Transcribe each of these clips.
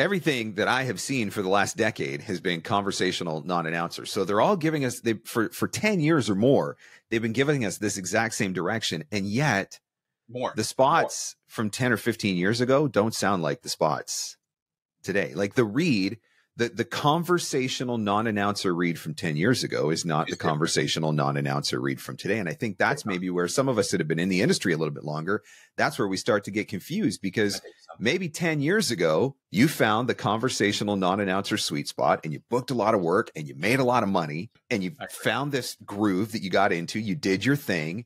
everything that I have seen for the last decade has been conversational non-announcer. So they're all giving us they for for 10 years or more, they've been giving us this exact same direction. And yet more the spots more. from 10 or 15 years ago don't sound like the spots today. Like the read the the conversational non-announcer read from 10 years ago is not the conversational non-announcer read from today and i think that's maybe where some of us that have been in the industry a little bit longer that's where we start to get confused because maybe 10 years ago you found the conversational non-announcer sweet spot and you booked a lot of work and you made a lot of money and you found this groove that you got into you did your thing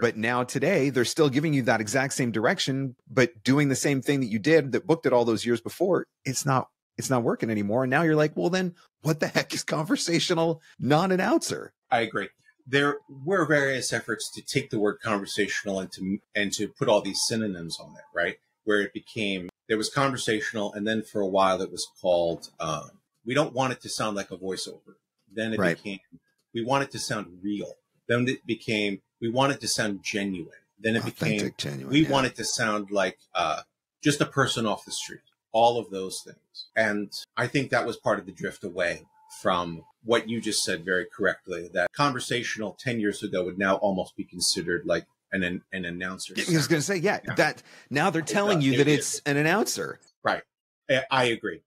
but now today they're still giving you that exact same direction but doing the same thing that you did that booked it all those years before it's not it's not working anymore. And now you're like, well, then what the heck is conversational non announcer? I agree. There were various efforts to take the word conversational and to, and to put all these synonyms on it, right? Where it became, there was conversational. And then for a while it was called, um, we don't want it to sound like a voiceover. Then it right. became, we want it to sound real. Then it became, we want it to sound genuine. Then it Authentic, became, genuine, we yeah. want it to sound like, uh, just a person off the street all of those things. And I think that was part of the drift away from what you just said very correctly that conversational 10 years ago would now almost be considered like an an, an announcer. I was going to say, yeah, yeah, that now they're telling you that it's an announcer. Right. I agree.